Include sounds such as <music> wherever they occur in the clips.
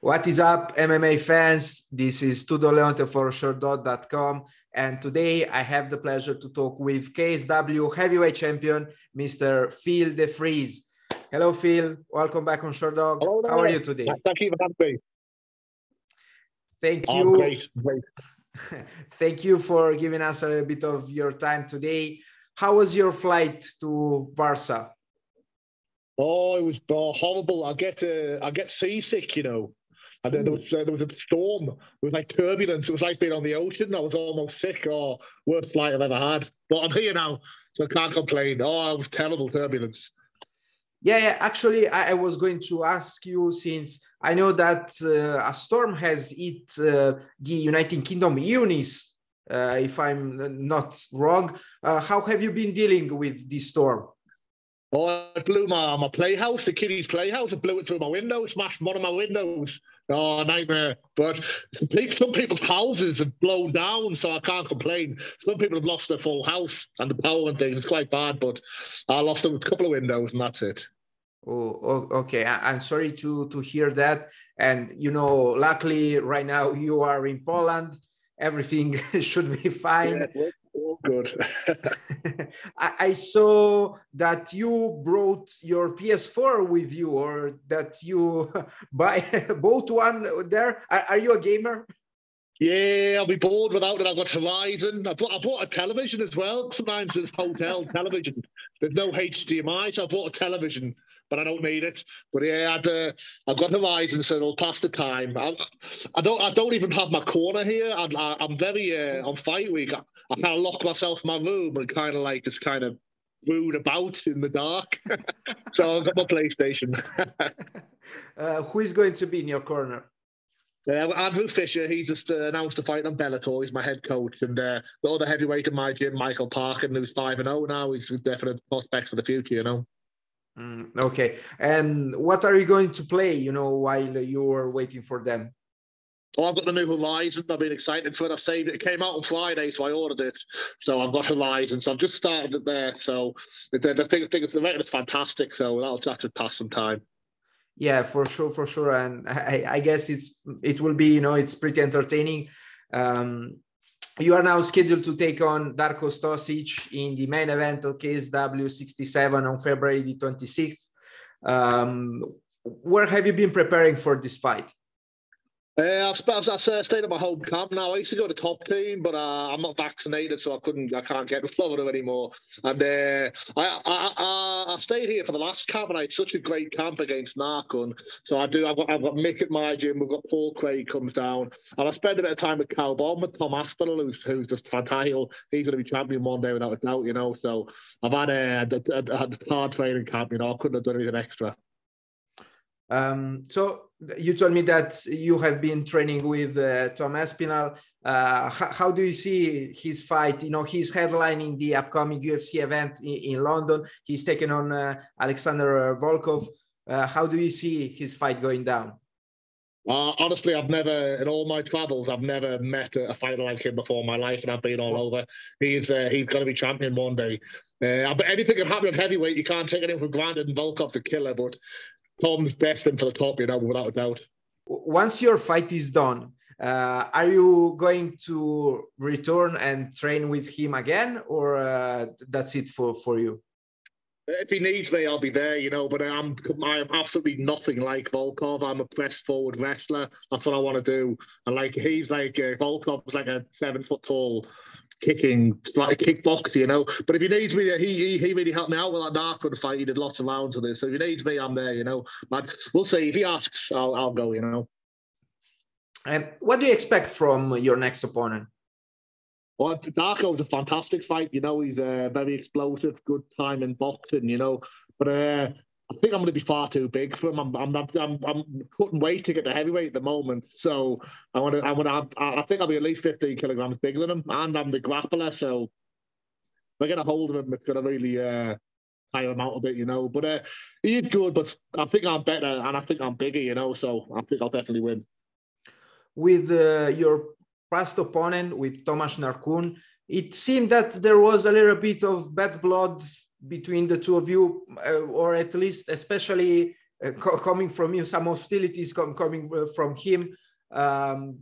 What is up, MMA fans? This is Tudor Leonte for Sherdog.com. And today I have the pleasure to talk with KSW heavyweight champion, Mr. Phil De Fries. Hello, Phil. Welcome back on Sherdog. Hello, How are you today? Thank you for having me. Thank Oh, you. great, great. <laughs> Thank you for giving us a bit of your time today. How was your flight to Warsaw? Oh, it was oh, horrible. I get uh, I get seasick, you know. And then there was uh, there was a storm. It was like turbulence. It was like being on the ocean. I was almost sick. or worst flight I've ever had. But I'm here now, so I can't complain. Oh, it was terrible turbulence. Yeah, yeah, actually, I, I was going to ask you since I know that uh, a storm has hit uh, the United Kingdom, Eunice, uh, if I'm not wrong. Uh, how have you been dealing with this storm? Oh, it blew my, my playhouse, the kiddies' playhouse. It blew it through my window, smashed one of my windows. Oh, nightmare. But some people's houses have blown down, so I can't complain. Some people have lost their full house and the power and things. It's quite bad, but I lost a couple of windows and that's it. Oh, okay. I, I'm sorry to to hear that. And you know, luckily, right now you are in Poland. Everything <laughs> should be fine. Yeah, all good. <laughs> <laughs> I, I saw that you brought your PS4 with you, or that you <laughs> buy bought one there. Are, are you a gamer? yeah, I'll be bored without it. I've got Horizon. I bought, I bought a television as well. Sometimes it's hotel television. There's no HDMI, so I bought a television, but I don't need it. But yeah, I'd, uh, I've got Horizon, so it'll pass the time. I, I don't. I don't even have my corner here. I, I'm very uh, on fight week. I, I kind of lock myself in my room and kind of like just kind of brood about in the dark. <laughs> so I've got my PlayStation. <laughs> uh, who is going to be in your corner? Uh, Andrew Fisher, he's just uh, announced a fight on Bellator. He's my head coach, and uh, the other heavyweight in my gym, Michael Parkin, who's five and zero now. He's a definite prospect for the future, you know. Mm, okay. And what are you going to play? You know, while you are waiting for them. Oh, I've got the new Horizon. I've been excited for it. I've saved it. It came out on Friday, so I ordered it. So I've got Horizon. So I've just started it there. So the, the thing, thing is, the rating is fantastic. So that'll that should pass some time. Yeah, for sure, for sure. And I, I guess it's it will be, you know, it's pretty entertaining. Um, you are now scheduled to take on Darko Stosic in the main event of KSW 67 on February the 26th. Um, where have you been preparing for this fight? Uh, I've, I've, stayed at my home camp now. I used to go to top team, but uh, I'm not vaccinated, so I couldn't, I can't get to <laughs> Florida anymore. And uh, I, I, I, I stayed here for the last camp, and I had such a great camp against Narkun. So I do. I've got, I've got Mick at my gym. We've got Paul Craig comes down, and I spend a bit of time with Kaobon with Tom Aspinall, who's who's just fantastic. He's going to be champion one day without a doubt, you know. So I've had a, a, a, a hard training camp. You know, I couldn't have done anything extra. Um, so you told me that you have been training with uh, Tom Aspinall. Uh, how, how, do you see his fight? You know, he's headlining the upcoming UFC event in, in London. He's taken on uh, Alexander Volkov. Uh, how do you see his fight going down? Uh, honestly, I've never, in all my travels, I've never met a, a fighter like him before in my life, and I've been all over. He's uh, he's going to be champion one day. but anything can happen at heavyweight. You can't take anything for granted, and Volkov's a killer, but Tom's destined for the top, you know, without a doubt. Once your fight is done, uh, are you going to return and train with him again, or uh, that's it for, for you? If he needs me, I'll be there, you know. But I'm I'm absolutely nothing like Volkov. I'm a press forward wrestler. That's what I want to do. And like he's like uh, Volkov's like a seven foot tall kicking, like a kickboxer, you know. But if he needs me, he he, he really helped me out with that Narkun fight. He did lots of rounds with this. So if he needs me, I'm there, you know. But we'll see. If he asks, I'll I'll go, you know. And what do you expect from your next opponent? Well, Darko was a fantastic fight. You know, he's uh, very explosive, good time in boxing. You know, but uh, I think I'm going to be far too big for him. I'm, I'm, I'm, I'm cutting weight to get the heavyweight at the moment. So I want to, I want to, I think I'll be at least 15 kilograms bigger than him, and I'm the grappler. So if I get a hold of him, it's going to really uh, tire him out a bit, you know. But uh, he is good, but I think I'm better, and I think I'm bigger, you know. So I think I'll definitely win. With uh, your past opponent, with Tomasz Narkun, it seemed that there was a little bit of bad blood between the two of you, uh, or at least especially uh, co- coming from you, some hostilities com- coming uh, from him. Um,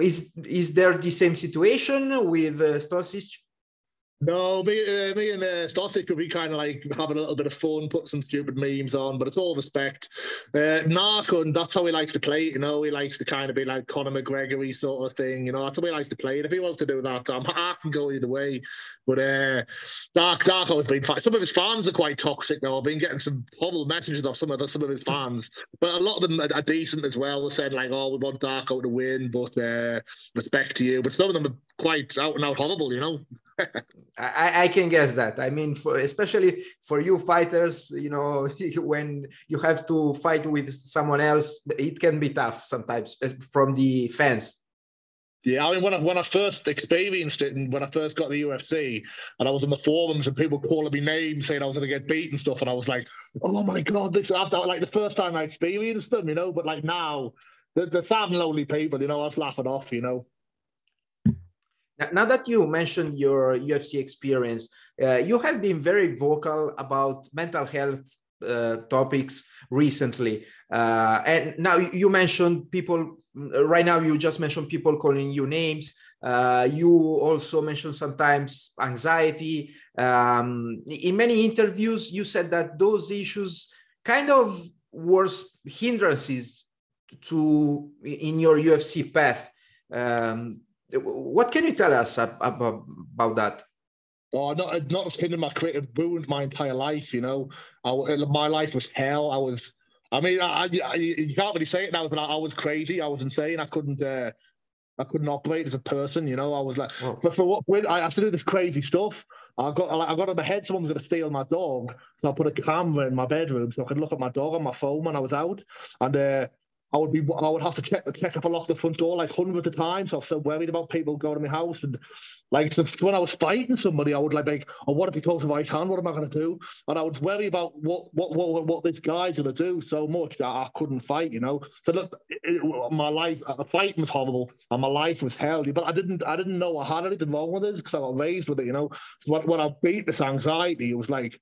is is there the same situation with uh, Stosic? No, me, uh, me and uh, could be kind of like having a little bit of fun, put some stupid memes on, but it's all respect. Uh, Narkun, that's how he likes to play. You know, he likes to kind of be like Conor McGregor sort of thing. You know, that's how he likes to play. And if he wants to do that, I'm, <laughs> I can go either way. But uh, Dark Dark has been fine. Some of his fans are quite toxic though. I've been getting some horrible messages off some of the, some of his fans, but a lot of them are, are decent as well. They said like, "Oh, we want Darko to win, but uh, respect to you." But some of them are quite out and out horrible. You know. <laughs> I, I, can guess that. I mean, for especially for you fighters, you know, <laughs> when you have to fight with someone else, it can be tough sometimes from the fans. Yeah, I mean, when I when I first experienced it, and when I first got the UFC, and I was in the forums, and people calling me names, saying I was going to get beat and stuff, and I was like, "Oh my god!" This after like the first time I experienced them, you know. But like now, the the sad and lonely people, you know, I was laughing off, you know. Now that you mentioned your UFC experience, uh, you have been very vocal about mental health uh, topics recently. Uh, and now you mentioned people, right now you just mentioned people calling you names. Uh, you also mentioned sometimes anxiety. Um, in many interviews, you said that those issues kind of were hindrances to in your UFC path. Um, what can you tell us about, about that? Oh, not not hindering my it ruined my entire life. You know, I, my life was hell. I was, I mean, I, I, you can't really say it now, but I, was crazy. I was insane. I couldn't, uh, I couldn't operate as a person. You know, I was like, oh. but for what? When I had to do this crazy stuff. I got, I got in my head someone was going to steal my dog, so I put a camera in my bedroom so I could look at my dog on my phone when I was out, and. Uh, I would be I would have to check check if I locked the front door like hundreds of times. I was so worried about people going to my house and like when I was fighting somebody, I would like like, oh, what if he throws a right hand? What am I going to do? And I would worry about what what what what this guy's going to do so much that I couldn't fight. You know, so look, my life, uh, the fighting was horrible, and my life was hell. But I didn't I didn't know I had anything wrong with it because I got raised with it. You know, so when, when I beat this anxiety, it was like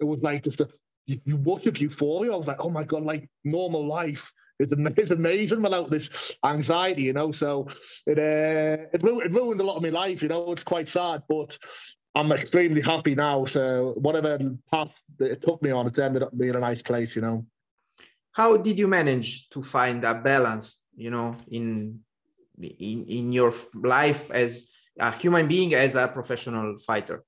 it was like just a you, you watch of euphoria. I was like, oh my god, like normal life it's, amazing without this anxiety, you know. So it uh, it, it ruined a lot of my life, you know. It's quite sad, but I'm extremely happy now. So whatever path that it took me on, it's ended up being a nice place, you know. How did you manage to find a balance, you know, in in in your life as a human being, as a professional fighter?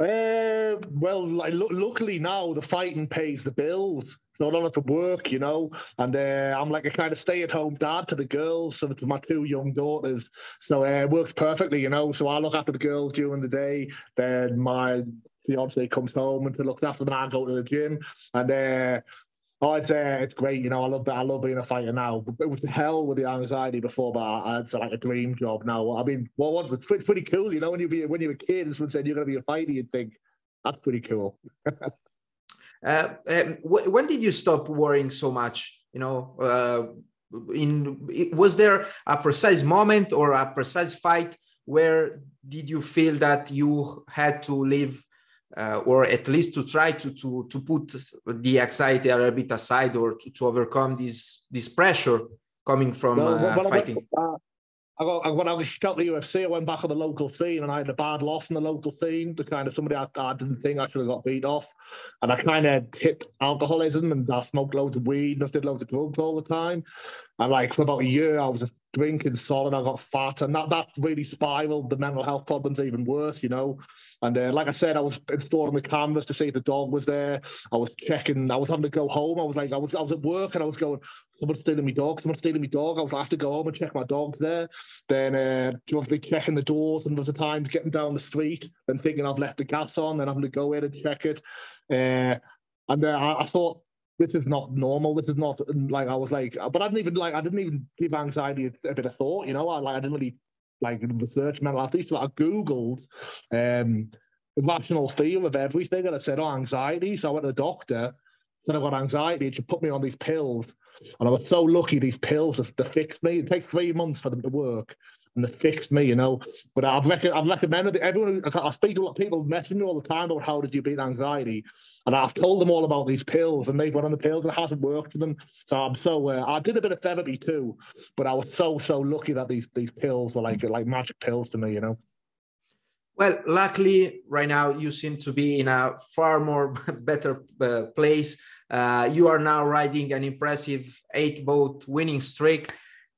Uh, well, like, luckily now the fighting pays the bills, so I don't have to work, you know. And uh, I'm like a kind of stay-at-home dad to the girls, so to my two young daughters. So uh, it works perfectly, you know. So I look after the girls during the day. Then my fiance comes home and to look after them. I go to the gym, and uh, Oh, it's uh, it's great. You know, I love I love being a fighter now. It was hell with the anxiety before, but I, had like a dream job now. I mean, what well, it's, it's pretty cool. You know, when you be when you're a kid, and someone said you're going to be a fighter, you'd think that's pretty cool. <laughs> uh, um, when did you stop worrying so much? You know, uh, in was there a precise moment or a precise fight where did you feel that you had to live uh, or at least to try to, to, to put the anxiety a little bit aside or to, to overcome this, this pressure coming from well, uh, fighting? I got, when I was out the UFC, I went back on the local scene and I had a bad loss in the local scene to kind of somebody I, I didn't think I should have got beat off. And I kind of hit alcoholism and I smoked loads of weed and I did loads of drugs all the time. And like for about a year, I was drinking and I got fat, and that that really spiraled the mental health problems even worse, you know. And uh, like I said, I was installing the canvas to see if the dog was there. I was checking. I was having to go home. I was like, I was I was at work and I was going, someone's stealing my dog. Someone's stealing my dog. I was like, I have to go home and check my dog's there. Then uh, obviously checking the doors, and a times getting down the street and thinking I've left the gas on, then having to go in and check it. Uh, and uh, I, I thought this is not normal. This is not like I was like, but I didn't even like I didn't even give anxiety a, a bit of thought. You know, I like I didn't really like research mental health. So I googled um, rational fear of everything, and I said, oh, anxiety. So I went to the doctor. Said I got anxiety. She put me on these pills, and I was so lucky these pills just to fix me. It takes three months for them to work, and they fixed me, you know. But I've, rec- I've recommended everyone. I speak to a lot of people messaging me all the time about how did you beat anxiety, and I've told them all about these pills, and they've gone on the pills, and it hasn't worked for them. So I'm so uh, I did a bit of therapy too, but I was so so lucky that these these pills were like like magic pills to me, you know. Well, luckily, right now you seem to be in a far more <laughs> better uh, place. Uh, you are now riding an impressive eight bout winning streak.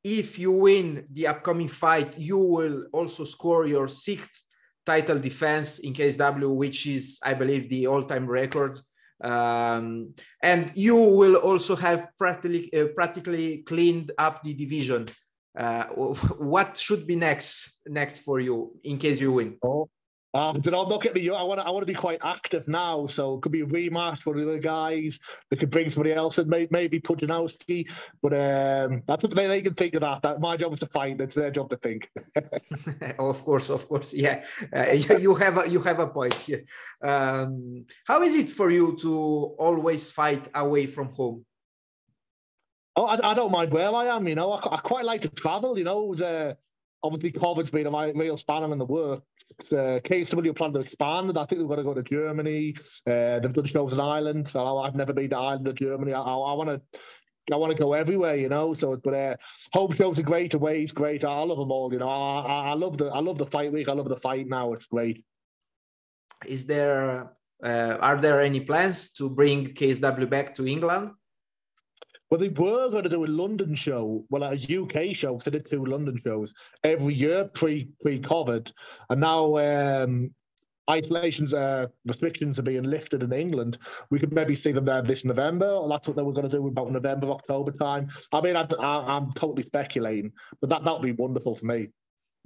If you win the upcoming fight, you will also score your sixth title defense in KSW, which is, I believe, the all-time record. Um, and you will also have practically uh, practically cleaned up the division. Uh, what should be next next for you in case you win? Oh, um, do not look at me. I want to. I want to be quite active now. So it could be a rematch with the other guys. They could bring somebody else and maybe, maybe Pudzianowski. But um, that's what they, they can think of that. That my job is to fight. It's their job to think. <laughs> of course, of course, yeah. Uh, you, you, have a you have a point here. Um, how is it for you to always fight away from home? Oh, I, I don't mind where I am. You know, I, I quite like to travel. You know, it was, uh, obviously COVID's been a real spanner in the works. Uh, KSW plan to expand. I think they've got to go to Germany. Uh, they've done shows in Ireland. So I've never been to Ireland or Germany. I, I, I want to. I want to go everywhere, you know. So, but uh, home shows are great, away's great. I love them all, you know. I, I love the I love the fight week. I love the fight now. It's great. Is there uh, are there any plans to bring KSW back to England? Well, they were going to do a London show, well, a UK show, because they did two London shows every year pre pre COVID, and now um, isolations uh, restrictions are being lifted in England. We could maybe see them there this November, or that's what they were going to do about November October time. I mean, I, am totally speculating, but that that would be wonderful for me.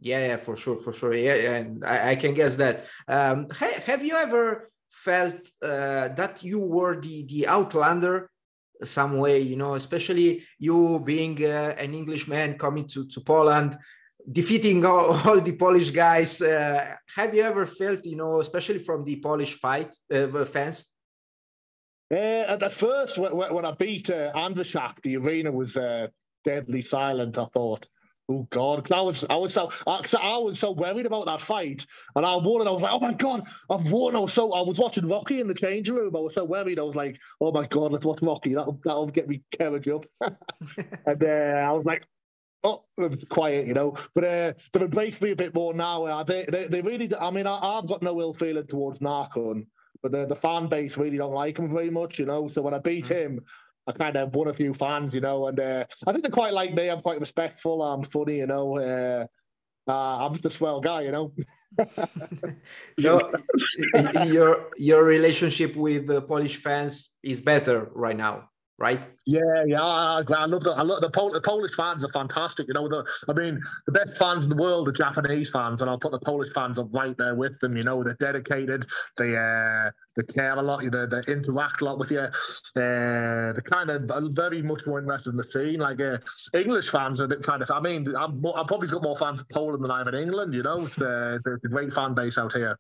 Yeah, yeah, for sure, for sure. Yeah, and I, I can guess that. Um, ha- have you ever felt uh, that you were the the outlander some way you know especially you being uh, an englishman coming to, to poland defeating all, <laughs> all the polish guys uh, have you ever felt you know especially from the polish fight uh, fans? Uh, at the first when, when i beat uh, Andryszak, the arena was uh, deadly silent i thought Oh God! I was, I was so, I, I was so worried about that fight, and I won, and I was like, oh my God, I've won! I was so, I was watching Rocky in the changing room. I was so worried. I was like, oh my God, let's watch Rocky. That'll, that'll get me courage up. <laughs> and uh, I was like, oh, it was quiet, you know. But uh, they've embraced me a bit more now. Uh, they, they, they really, I mean, I, have got no ill feeling towards Narkun, but the, the fan base really don't like him very much, you know. So when I beat mm-hmm. him, I kind of won a few fans, you know, and uh, I think they quite like me. I'm quite respectful. I'm funny, you know. Uh, uh, I'm just a swell guy, you know. <laughs> so <laughs> your your relationship with the Polish fans is better right now right? Yeah, yeah, I, I love the I love the, Pol- the, Polish fans are fantastic. You know, the, I mean, the best fans in the world are Japanese fans, and I'll put the Polish fans up right there with them. You know, they're dedicated, they uh, they care a lot, you know, they interact a lot with you. Uh, they're kind of very much more interested in the scene. Like uh, English fans are the kind of, I mean, I'm, I've probably got more fans of Poland than I have in England. You know, it's the, the, the great fan base out here.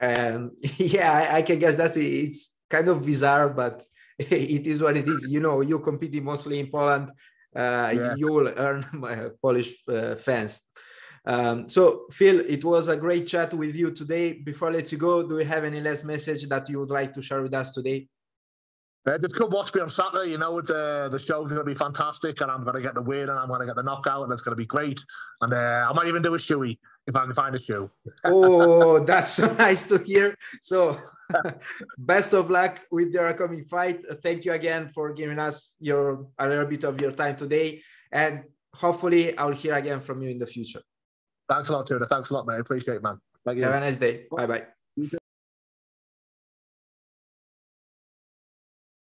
Um, <laughs> yeah, I, I can guess that's it's kind of bizarre, but <laughs> it is what it is. You know, you're competing mostly in Poland, uh, yeah. you will earn <laughs> Polish uh, fans. Um, so, Phil, it was a great chat with you today. Before I let you go, do you have any last message that you would like to share with us today? Uh, just come watch me on Saturday. You know, the the show's going to be fantastic, and I'm going to get the win, and I'm going to get the knockout, and it's going to be great. And uh, I might even do a shoey if I can find a shoe. oh, <laughs> that's so <laughs> nice to hear. So, <laughs> best of luck with your upcoming fight. Thank you again for giving us your a little bit of your time today, and hopefully, I'll hear again from you in the future. Thanks a lot, Tudor. Thanks a lot, mate. Appreciate it, man. Thank you. Have a nice day. Bye bye.